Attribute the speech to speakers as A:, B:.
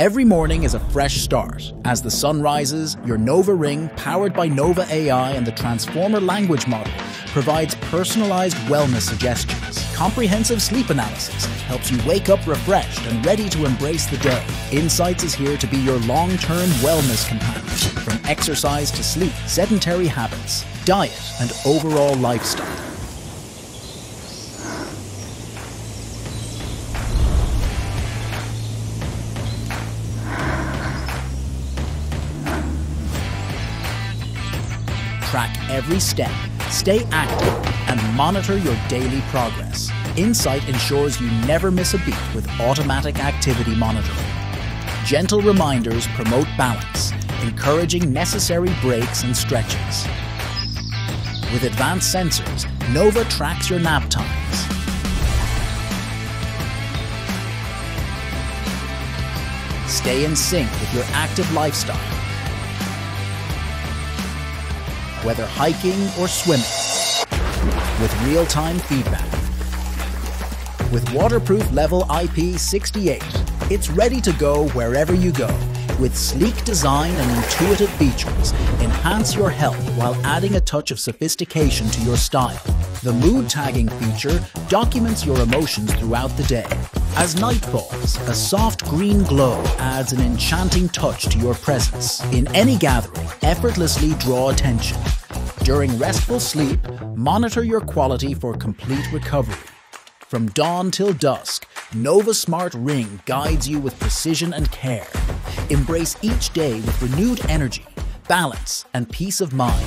A: Every morning is a fresh start. As the sun rises, your Nova Ring, powered by Nova AI and the Transformer language model, provides personalized wellness suggestions. Comprehensive sleep analysis helps you wake up refreshed and ready to embrace the day. Insights is here to be your long term wellness companion. From exercise to sleep, sedentary habits, diet, and overall lifestyle. Track every step, stay active, and monitor your daily progress. Insight ensures you never miss a beat with automatic activity monitoring. Gentle reminders promote balance, encouraging necessary breaks and stretches. With advanced sensors, Nova tracks your nap times. Stay in sync with your active lifestyle. Whether hiking or swimming, with real time feedback. With waterproof level IP68, it's ready to go wherever you go. With sleek design and intuitive features, enhance your health while adding a touch of sophistication to your style. The mood tagging feature documents your emotions throughout the day. As night falls, a soft green glow adds an enchanting touch to your presence. In any gathering, effortlessly draw attention. During restful sleep, monitor your quality for complete recovery. From dawn till dusk, Nova Smart Ring guides you with precision and care. Embrace each day with renewed energy, balance, and peace of mind.